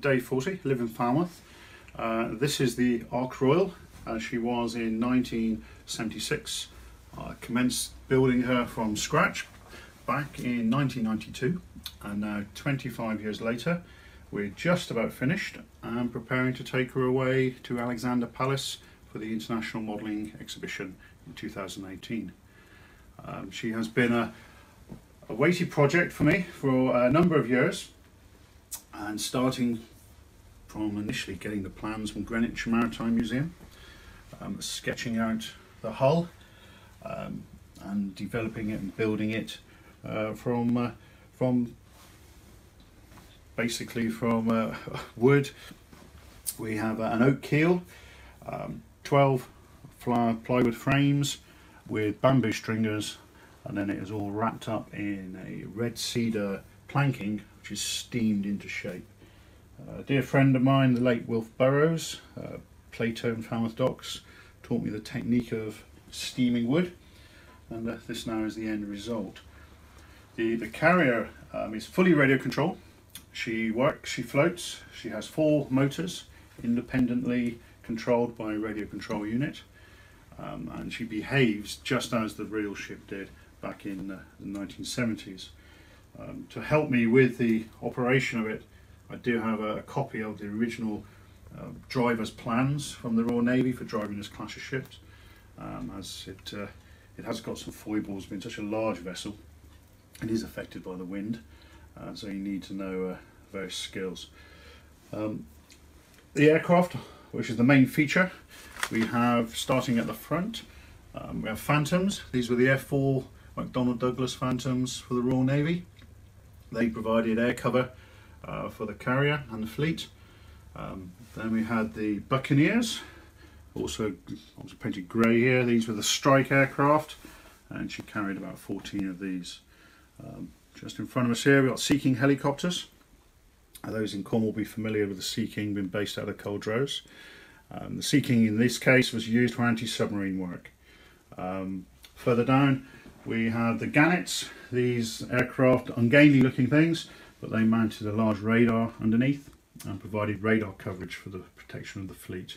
Dave Fortey, live in Falmouth. Uh, this is the Ark Royal as she was in 1976. I commenced building her from scratch back in 1992 and now 25 years later we're just about finished and preparing to take her away to Alexandra Palace for the International Modelling Exhibition in 2018. Um, she has been a, a weighty project for me for a number of years and starting from initially getting the plans from Greenwich Maritime Museum, um, sketching out the hull um, and developing it and building it uh, from uh, from basically from uh, wood. We have uh, an oak keel, um, 12 plywood frames with bamboo stringers and then it is all wrapped up in a red cedar planking which is steamed into shape. Uh, a dear friend of mine, the late Wilf Burrows, uh, Plato and Falmouth Docks, taught me the technique of steaming wood and uh, this now is the end result. The, the carrier um, is fully radio control. She works, she floats, she has four motors independently controlled by a radio control unit um, and she behaves just as the real ship did back in the 1970s. Um, to help me with the operation of it, I do have a, a copy of the original uh, driver's plans from the Royal Navy for driving this class of ships, um, as it, uh, it has got some foibles, being such a large vessel, it is affected by the wind, uh, so you need to know uh, various skills. Um, the aircraft, which is the main feature, we have starting at the front, um, we have Phantoms, these were the F4 McDonnell Douglas Phantoms for the Royal Navy. They provided air cover uh, for the carrier and the fleet. Um, then we had the Buccaneers, also also painted grey here. These were the strike aircraft, and she carried about 14 of these. Um, just in front of us here, we've got Sea King helicopters. Uh, those in Cornwall will be familiar with the Sea King being based out of Culdrose. Um, the Sea King in this case was used for anti-submarine work. Um, further down, we have the Gannets, these aircraft, ungainly looking things, but they mounted a large radar underneath and provided radar coverage for the protection of the fleet.